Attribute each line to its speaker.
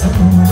Speaker 1: corazón